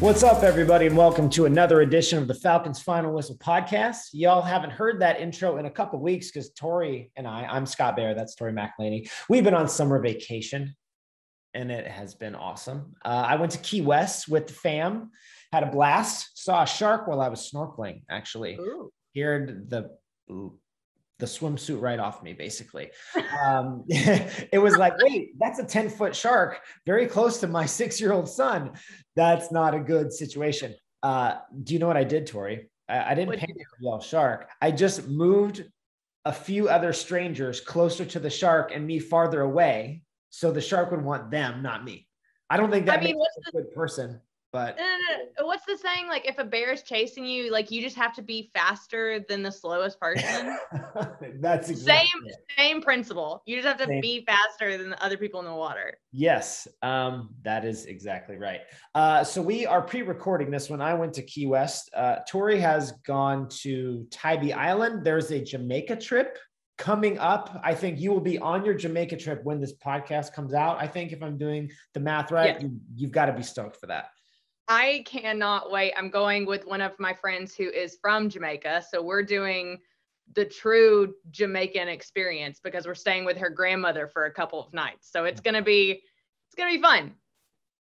What's up, everybody, and welcome to another edition of the Falcons Final Whistle podcast. Y'all haven't heard that intro in a couple weeks because Tori and I, I'm Scott Bair, that's Tori McElhaney. We've been on summer vacation, and it has been awesome. Uh, I went to Key West with the fam, had a blast, saw a shark while I was snorkeling. Actually, Ooh. scared the the swimsuit right off me, basically. Um, it was like, wait, that's a 10 foot shark very close to my six year old son. That's not a good situation. Uh, do you know what I did, Tori? I, I didn't What'd panic or yell shark. I just moved a few other strangers closer to the shark and me farther away so the shark would want them, not me. I don't think that I mean, makes what's a good person, but No, no, no. What's the saying? Like, if a bear is chasing you, like you just have to be faster than the slowest person. that's exactly Same, it. same principle. You just have to Same. be faster than the other people in the water. Yes, um, that is exactly right. Uh, so we are pre-recording this when I went to Key West. Uh, Tori has gone to Tybee Island. There's a Jamaica trip coming up. I think you will be on your Jamaica trip when this podcast comes out. I think if I'm doing the math right, Yes. you, you've got to be stoked for that. I cannot wait. I'm going with one of my friends who is from Jamaica. So we're doing the true Jamaican experience because we're staying with her grandmother for a couple of nights. So it's gonna be it's gonna be fun.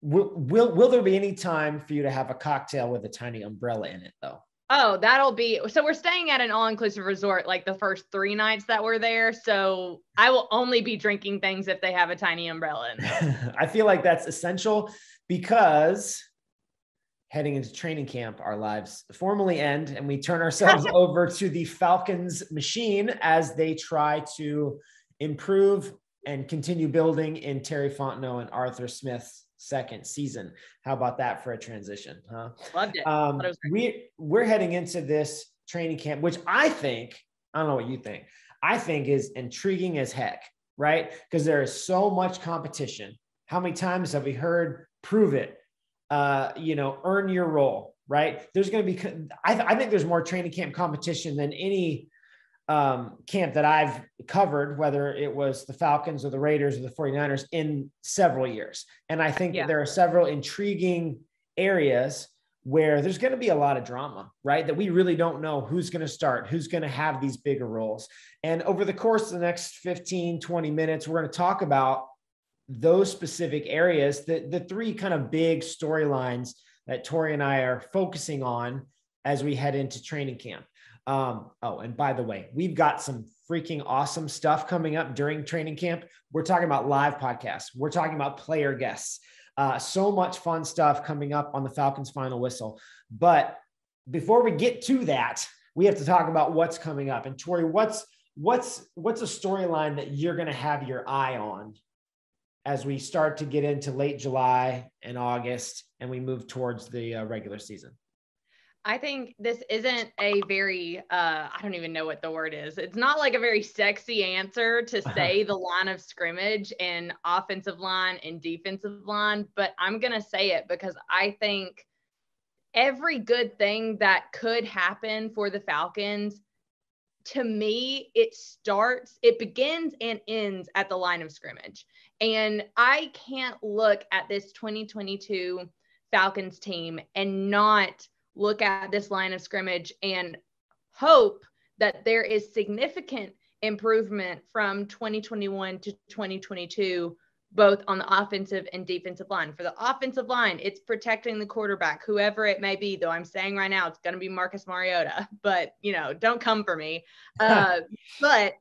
Will, will will there be any time for you to have a cocktail with a tiny umbrella in it, though? Oh, that'll be so we're staying at an all-inclusive resort like the first three nights that we're there. So I will only be drinking things if they have a tiny umbrella in. I feel like that's essential because heading into training camp, our lives formally end and we turn ourselves over to the Falcons machine as they try to improve and continue building in Terry Fontenot and Arthur Smith's second season. How about that for a transition? Huh? Loved it. Um, it we we're heading into this training camp, which I think I don't know what you think. I think is intriguing as heck, right? Because there is so much competition. How many times have we heard "prove it"? Uh, you know, earn your role, right? There's going to be. I, th- I think there's more training camp competition than any um, camp that I've covered, whether it was the Falcons or the Raiders or the 49ers in several years. And I think Yeah. there are several intriguing areas where there's going to be a lot of drama, right? That we really don't know who's going to start, who's going to have these bigger roles. And over the course of the next 15, 20 minutes, we're going to talk about those specific areas, the, the three kind of big storylines that Tori and I are focusing on as we head into training camp. Um, oh, and by the way, we've got some freaking awesome stuff coming up during training camp. We're talking about live podcasts. We're talking about player guests. Uh, so much fun stuff coming up on the Falcons final whistle. But before we get to that, we have to talk about what's coming up. And Tori, what's what's what's a storyline that you're going to have your eye on as we start to get into late July and August, and we move towards the uh, regular season? I think this isn't a very uh I don't even know what the word is. It's not like a very sexy answer to say the line of scrimmage and offensive line and defensive line, but I'm going to say it because I think every good thing that could happen for the Falcons to me it starts it begins and ends at the line of scrimmage. And I can't look at this 2022 Falcons team and not look at this line of scrimmage and hope that there is significant improvement from 2021 to 2022 both on the offensive and defensive line. For the offensive line, it's protecting the quarterback, whoever it may be, though I'm saying right now it's going to be Marcus Mariota, but you know, don't come for me. Uh, but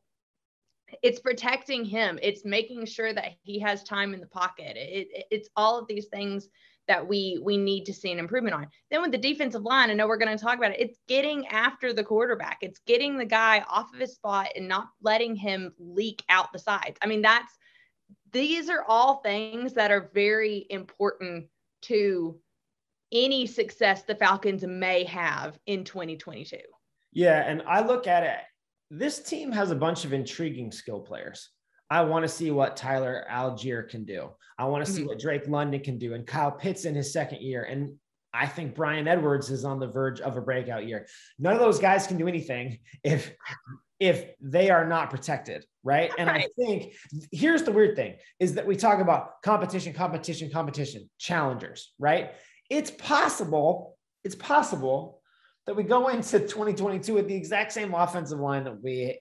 it's protecting him. It's making sure that he has time in the pocket. It, it- it's all of these things that we we need to see an improvement on. Then with the defensive line, I know we're going to talk about it. It's getting after the quarterback. It's getting the guy off of his spot and not letting him leak out the sides. I mean, that's these are all things that are very important to any success the Falcons may have in 2022. Yeah, and I look at it. This team has a bunch of intriguing skill players. I want to see what Tyler Allgeier can do. I want to see Mhm. what Drake London can do, and Kyle Pitts in his second year. And I think Bryan Edwards is on the verge of a breakout year. None of those guys can do anything if if they are not protected, right? And I think here's the weird thing is that we talk about competition, competition, competition, challengers, right? it's possible, it's possible that we go into 2022 with the exact same offensive line that we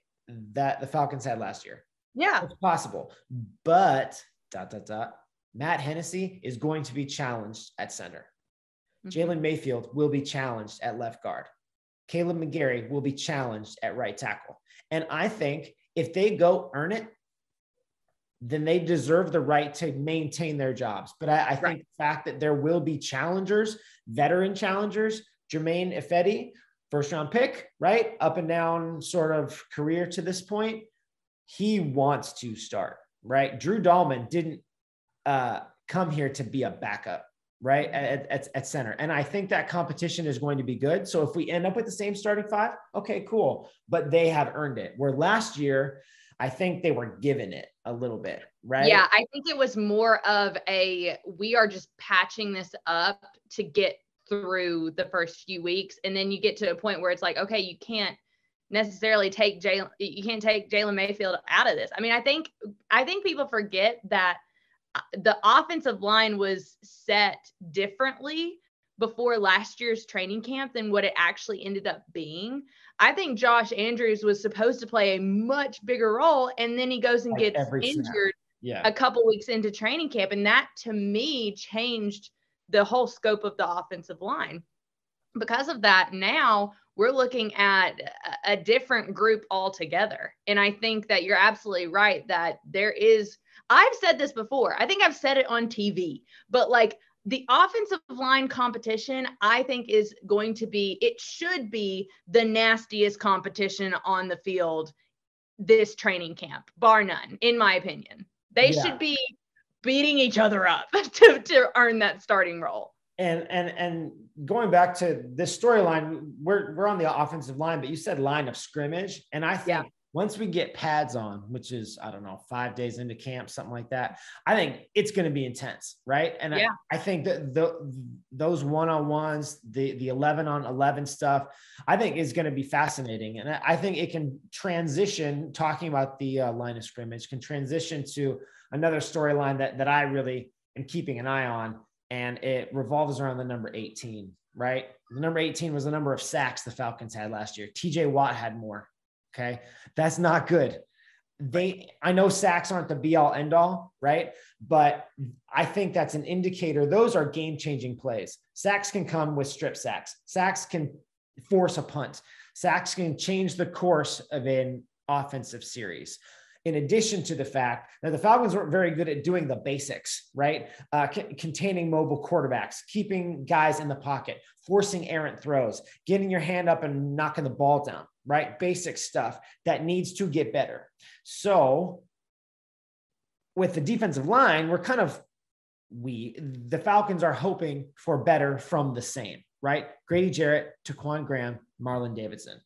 that the Falcons had last year. Yeah. It's possible. But dot dot dot. Matt Hennessy is going to be challenged at center. Mm-hmm. Jalen Mayfield will be challenged at left guard. Kaleb McGary will be challenged at right tackle. And I think if they go earn it, then they deserve the right to maintain their jobs. But I, I think right. the fact that there will be challengers, veteran challengers, Germain Ifedi, first round pick, right? Up and down sort of career to this point. He wants to start, right? Drew Dalman didn't uh, come here to be a backup, right? At, at, at center. And I think that competition is going to be good. So if we end up with the same starting five, okay, cool. But they have earned it. Where last year, I think they were given it a little bit, right? Yeah, I think it was more of a we are just patching this up to get through the first few weeks. And then you get to a point where it's like, okay, you can't necessarily take Jalen, you can't take Jalen Mayfield out of this. I mean, I think I think people forget that uh, the offensive line was set differently before last year's training camp than what it actually ended up being. I think Josh Andrews was supposed to play a much bigger role, and then he goes and like gets injured yeah. a couple weeks into training camp, and that to me changed the whole scope of the offensive line. Because of that, now we're looking at a different group altogether. And I think that you're absolutely right that there is, I've said this before, I think I've said it on TV, but like the offensive line competition, I think, is going to be, it should be the nastiest competition on the field this training camp, bar none, in my opinion. They yeah. should be beating each other up to, to earn that starting role. And and and going back to this storyline, we're we're on the offensive line, but you said line of scrimmage, and I think yeah once we get pads on, which is, I don't know, five days into camp, something like that, I think it's going to be intense. Right. And yeah. I, I think that the, those one-on-ones, the, the 11 on 11 stuff, I think is going to be fascinating. And I think it can transition talking about the uh, line of scrimmage can transition to another storyline that, that I really am keeping an eye on. And it revolves around the number 18, right? The number 18 was the number of sacks the Falcons had last year. TJ Watt had more Okay. That's not good. They, I know sacks aren't the be all end all, right? But I think that's an indicator. Those are game changing plays. Sacks can come with strip sacks, sacks can force a punt, sacks can change the course of an offensive series in addition to the fact that the Falcons weren't very good at doing the basics, right? Uh, c- containing mobile quarterbacks, keeping guys in the pocket, forcing errant throws, getting your hand up and knocking the ball down, right? Basic stuff that needs to get better. So, with the defensive line, we're kind of we the Falcons are hoping for better from the same, right? Grady Jarrett, Ta'Quon Graham, Marlon Davidson.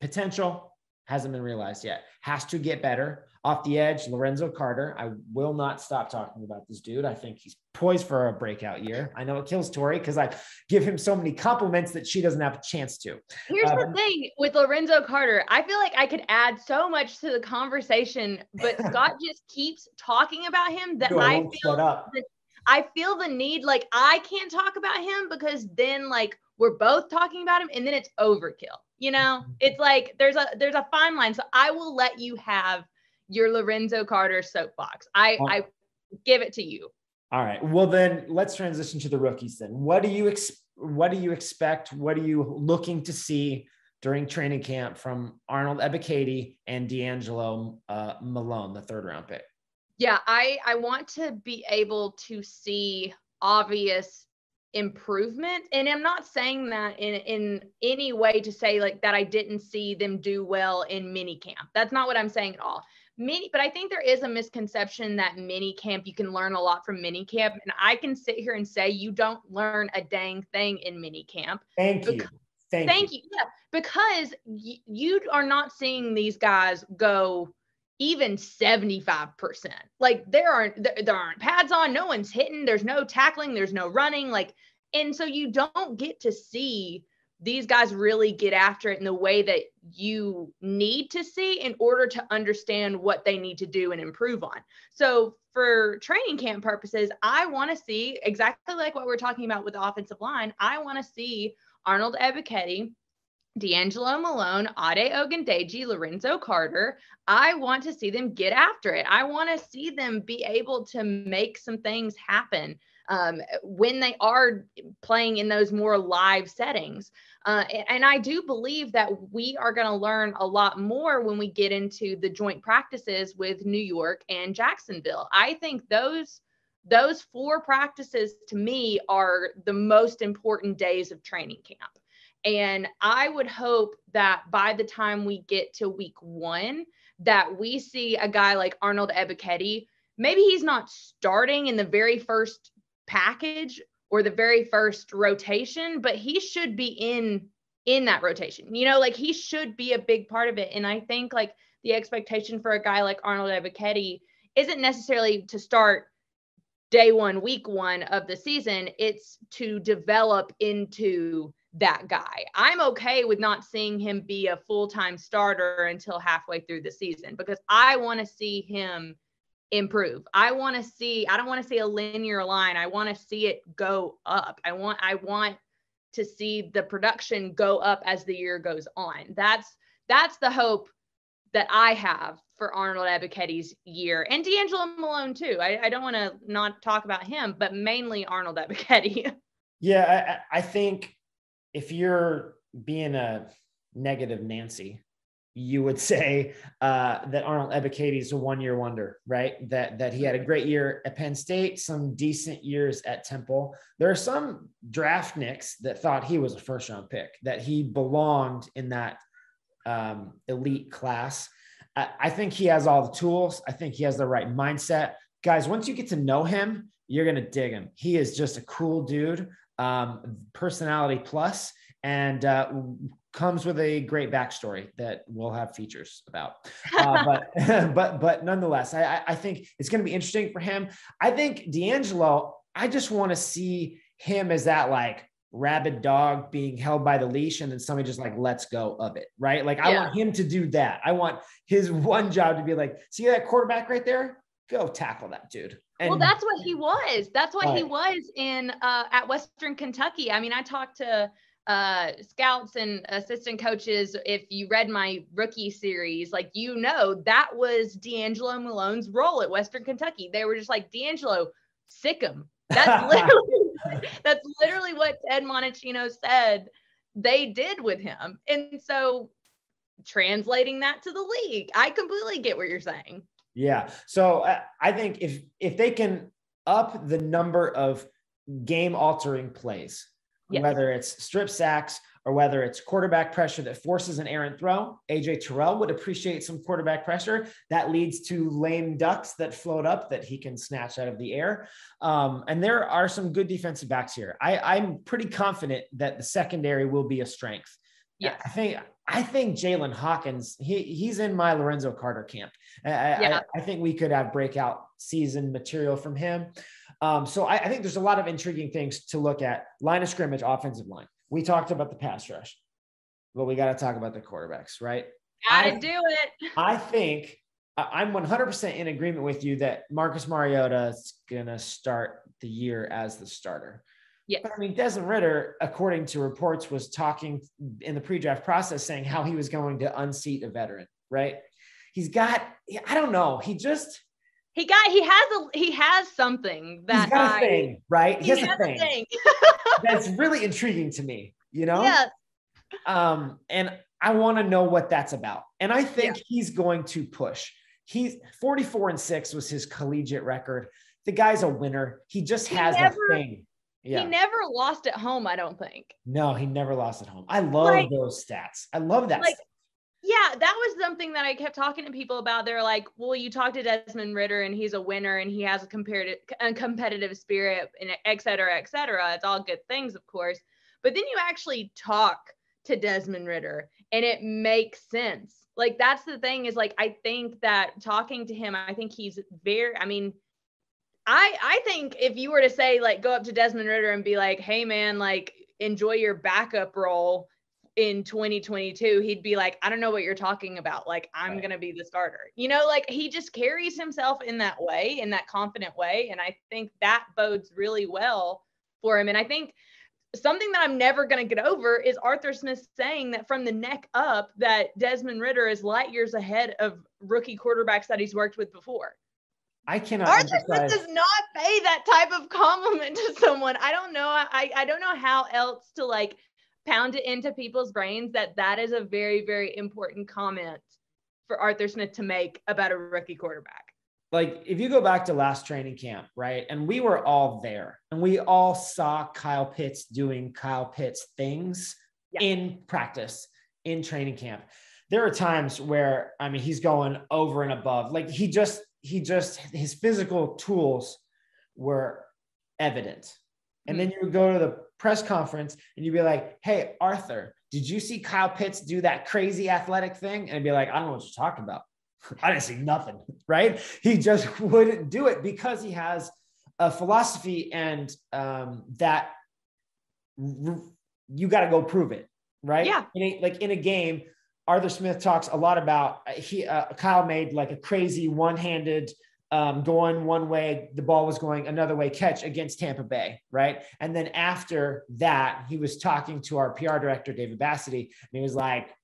Potential hasn't been realized yet. Has to get better. Off the edge, Lorenzo Carter. I will not stop talking about this dude. I think he's poised for a breakout year. I know it kills Tori because I give him so many compliments that she doesn't have a chance to. Here's the um, thing with Lorenzo Carter. I feel like I could add so much to the conversation, but Scott just keeps talking about him that I feel the, I feel the need like I can't talk about him because then like we're both talking about him and then it's overkill. You know, mm-hmm. it's like there's a there's a fine line. So I will let you have your Lorenzo Carter soapbox. I, oh. I give it to you. All right. Well, then let's transition to the rookies. Then, what do you ex- what do you expect? What are you looking to see during training camp from Arnold Ebiketie and D'Angelo uh, Malone, the third round pick? Yeah, I I want to be able to see obvious improvement and i'm not saying that in in any way to say like that i didn't see them do well in mini camp that's not what i'm saying at all mini but i think there is a misconception that mini camp you can learn a lot from mini camp and i can sit here and say you don't learn a dang thing in mini camp thank you thank, thank you. you yeah because y- you are not seeing these guys go even 75%. Like there aren't there, there aren't pads on, no one's hitting, there's no tackling, there's no running like and so you don't get to see these guys really get after it in the way that you need to see in order to understand what they need to do and improve on. So, for training camp purposes, I want to see exactly like what we're talking about with the offensive line. I want to see Arnold Ebiketie, D'Angelo Malone, Ade Ogundeji, Lorenzo Carter. I want to see them get after it. I want to see them be able to make some things happen um, when they are playing in those more live settings. Uh, and I do believe that we are going to learn a lot more when we get into the joint practices with New York and Jacksonville. I think those those four practices to me are the most important days of training camp. And I would hope that by the time we get to week one, that we see a guy like Arnold Ebiketie. Maybe he's not starting in the very first package or the very first rotation, but he should be in in that rotation. You know, like he should be a big part of it. And I think like the expectation for a guy like Arnold Ebiketie isn't necessarily to start day one, week one of the season. It's to develop into that guy. I'm okay with not seeing him be a full time starter until halfway through the season because I want to see him improve. I want to see I don't want to see a linear line. I want to see it go up. I want I want to see the production go up as the year goes on. That's that's the hope that I have for Arnold Ebiketie's year and D'Angelo Malone too. I, I don't want to not talk about him, but mainly Arnold Ebiketie. Yeah, I, I think if you're being a negative Nancy, you would say uh, that Arnold Ebiketie is a one-year wonder, right? That that he had a great year at Penn State, some decent years at Temple. There are some draft nicks that thought he was a first-round pick, that he belonged in that um, elite class. I, I think he has all the tools. I think he has the right mindset, guys. Once you get to know him, you're gonna dig him. He is just a cool dude, um, personality plus, and uh, comes with a great backstory that we'll have features about. Uh, but but but nonetheless, I I think it's going to be interesting for him. I think D'Angelo. I just want to see him as that like rabid dog being held by the leash and then somebody just like lets go of it right like i want him to do that i want his one job to be like see that quarterback right there go tackle that dude and, well that's what he was that's what right. he was in uh at western kentucky i mean i talked to uh, scouts and assistant coaches, if you read my rookie series, like you know, that was D'Angelo Malone's role at Western Kentucky. They were just like, D'Angelo, sick him. That's literally that's literally what Ted Monachino said they did with him. And so translating that to the league, I completely get what you're saying. Yeah. So uh, I think if if they can up the number of game altering plays yes. whether it's strip sacks or whether it's quarterback pressure that forces an errant throw. AJ Terrell would appreciate some quarterback pressure that leads to lame ducks that float up that he can snatch out of the air. Um, and there are some good defensive backs here. I, I'm pretty confident that the secondary will be a strength. Yeah, I think I think Jaylinn Hawkins, he, he's in my Lorenzo Carter camp. I, yeah. I, I think we could have breakout season material from him. Um, so I, I, think there's a lot of intriguing things to look at. Line of scrimmage, offensive line. We talked about the pass rush, but we got to talk about the quarterbacks, right? Gotta I, do it. I think I'm 100% in agreement with you that Marcus Mariota is gonna start the year as the starter. Yeah. But I mean, Desmond Ridder, according to reports, was talking in the pre-draft process saying how he was going to unseat a veteran, right? He's got, I don't know, he just he got he has a he has something that He's got a I, thing, right? He, has, has, a thing, thing. that's really intriguing to me, you know? Yes. Um, and I want to know what that's about. And I think yeah. he's going to push. He's 44 and 6 was his collegiate record. The guy's a winner. He just he has never, a thing. Yeah. He never lost at home, I don't think. No, he never lost at home. I love like, those stats. I love that. Like, yeah, that was something that I kept talking to people about. They're like, "Well, you talked to Desmond Ridder, and he's a winner, and he has a comparative, a competitive spirit, and et cetera, et cetera. It's all good things, of course. But then you actually talk to Desmond Ridder, and it makes sense. Like that's the thing is like I think that talking to him, I think he's very. I mean, I I think if you were to say like go up to Desmond Ridder and be like, "Hey, man, like enjoy your backup role in 2022 he'd be like i don't know what you're talking about like i'm right. going to be the starter you know like he just carries himself in that way in that confident way and i think that bodes really well for him and i think something that i'm never going to get over is arthur smith saying that from the neck up that desmond Ridder is light years ahead of rookie quarterbacks that he's worked with before I cannot. Arthur Smith does not pay that type of compliment to someone. I don't know. I I don't know how else to like pound it into people's brains that that is a very very important comment for Arthur Smith to make about a rookie quarterback. Like if you go back to last training camp, right? And we were all there and we all saw Kyle Pitts doing Kyle Pitts things yeah. in practice in training camp. There are times where I mean he's going over and above. Like he just he just his physical tools were evident. And then mm-hmm. you would go to the press conference and you'd be like, Hey, Arthur, did you see Kyle Pitts do that crazy athletic thing? And be like, I don't know what you're talking about. I didn't see nothing, right? He just wouldn't do it because he has a philosophy and um, that r- you got to go prove it, right? Yeah. In a, like in a game, Arthur Smith talks a lot about uh, he uh, Kyle made like a crazy one-handed um, going one way, the ball was going another way catch against Tampa Bay, right? And then after that, he was talking to our PR director, David Bassity, and he was like,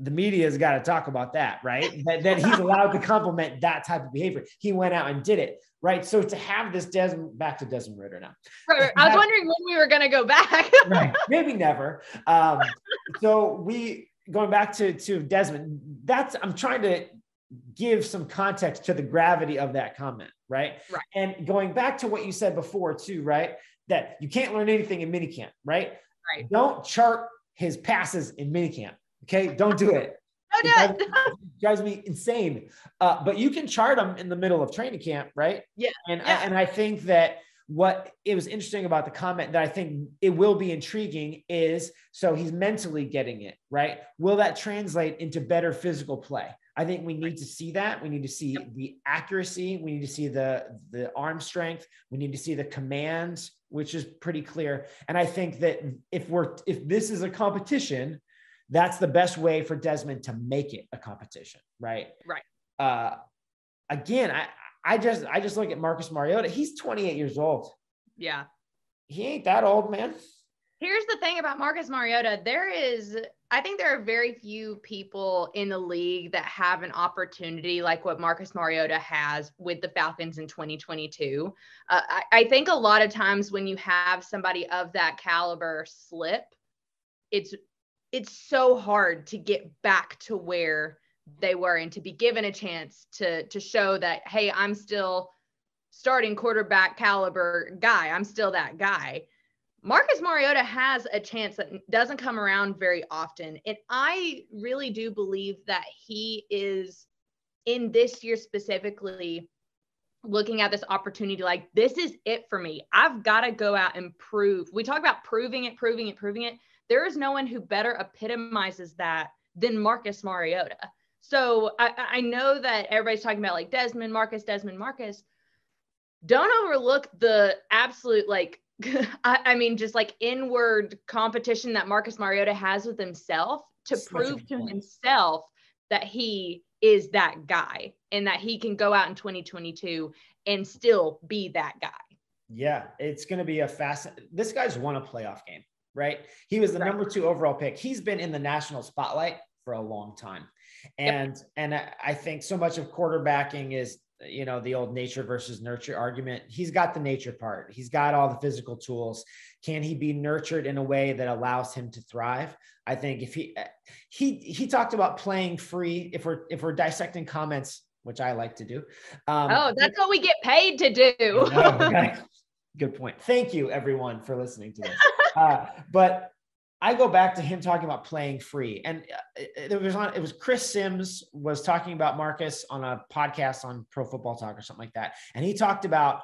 the media's got to talk about that, right? that, that he's allowed to compliment that type of behavior. He went out and did it, right? So to have this Desmond back to Desmond Ridder now. Right, I was wondering when we were going to go back. right, maybe never. Um, so we going back to to Desmond. That's I'm trying to give some context to the gravity of that comment, right? Right. And going back to what you said before too, right? That you can't learn anything in minicamp, right? Right. Don't chart his passes in minicamp. Okay, don't do it. Don't do it. drives me insane. Uh, but you can chart them in the middle of training camp, right? Yeah. And yeah. I, and I think that what it was interesting about the comment that I think it will be intriguing is so he's mentally getting it right. Will that translate into better physical play? I think we need to see that. We need to see the accuracy. We need to see the the arm strength. We need to see the commands, which is pretty clear. And I think that if we're if this is a competition, that's the best way for Desmond to make it a competition, right? Right. Uh, again, I I just I just look at Marcus Mariota. He's 28 years old. Yeah. He ain't that old, man. Here's the thing about Marcus Mariota. There is I think there are very few people in the league that have an opportunity like what Marcus Mariota has with the Falcons in 2022. Uh, I, I think a lot of times when you have somebody of that caliber slip, it's it's so hard to get back to where they were and to be given a chance to to show that hey, I'm still starting quarterback caliber guy. I'm still that guy. Marcus Mariota has a chance that doesn't come around very often. And I really do believe that he is in this year specifically looking at this opportunity like this is it for me. I've got to go out and prove. We talk about proving it, proving it, proving it. There is no one who better epitomizes that than Marcus Mariota. So I, I know that everybody's talking about like Desmond Marcus, Desmond Marcus. Don't overlook the absolute like I, I, mean, just like inward competition that Marcus Mariota has with himself to Such prove to himself that he is that guy and that he can go out in 2022 and still be that guy. Yeah, it's going to be a fast. This guy's won a playoff game, right? He was the right. number two overall pick. He's been in the national spotlight for a long time, and yep. and I think so much of quarterbacking is you know the old nature versus nurture argument. He's got the nature part. He's got all the physical tools. Can he be nurtured in a way that allows him to thrive? I think if he he he talked about playing free. If we're if we're dissecting comments which i like to do um, oh that's what we get paid to do. Okay. good point. Thank you everyone for listening to this. Uh, but I go back to him talking about playing free, and uh, it was on. It was Chris Sims was talking about Marcus on a podcast on Pro Football Talk or something like that, and he talked about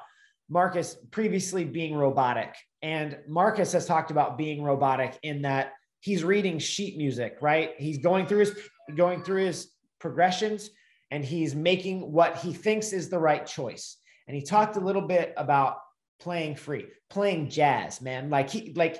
Marcus previously being robotic, and Marcus has talked about being robotic in that he's reading sheet music, right? He's going through his going through his progressions, and he's making what he thinks is the right choice. And he talked a little bit about playing free, playing jazz, man. Like he, like,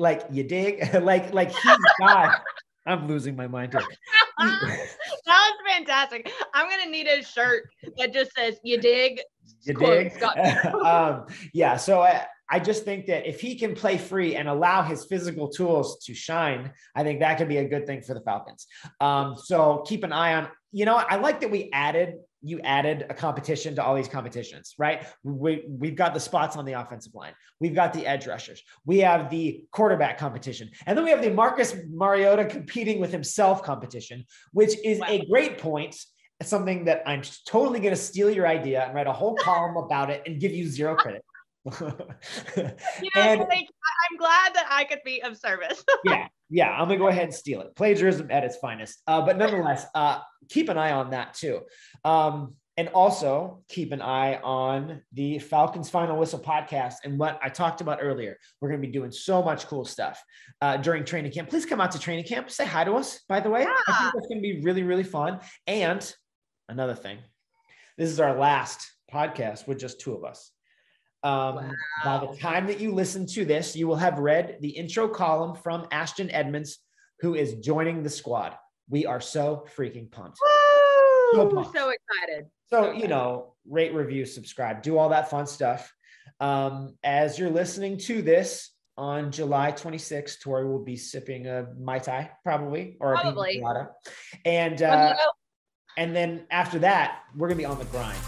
like you dig, like, like he's got. I'm losing my mind here. that was fantastic. I'm gonna need a shirt that just says "You dig." You dig? um, yeah. So I, I just think that if he can play free and allow his physical tools to shine, I think that could be a good thing for the Falcons. Um, so keep an eye on. You know, I like that we added you added a competition to all these competitions, right? We, we've got the spots on the offensive line. We've got the edge rushers. We have the quarterback competition. And then we have the Marcus Mariota competing with himself competition, which is wow. a great point. Something that I'm totally going to steal your idea and write a whole column about it and give you zero credit. you know, and, I'm glad that I could be of service. yeah, yeah, I'm gonna go ahead and steal it. Plagiarism at its finest. Uh, but nonetheless, uh, keep an eye on that too. Um, and also keep an eye on the Falcons Final Whistle podcast and what I talked about earlier. We're going to be doing so much cool stuff uh, during training camp. Please come out to training camp. Say hi to us, by the way. Yeah. I think that's going to be really, really fun. And another thing, this is our last podcast with just two of us. Um, wow. By the time that you listen to this, you will have read the intro column from Ashton Edmonds, who is joining the squad. We are so freaking pumped. So, pumped. so excited. So, so you know, rate, review, subscribe, do all that fun stuff. Um, as you're listening to this on July 26th, Tori will be sipping a Mai Tai, probably, or probably. a pina colada. And, uh, and then after that, we're going to be on the grind.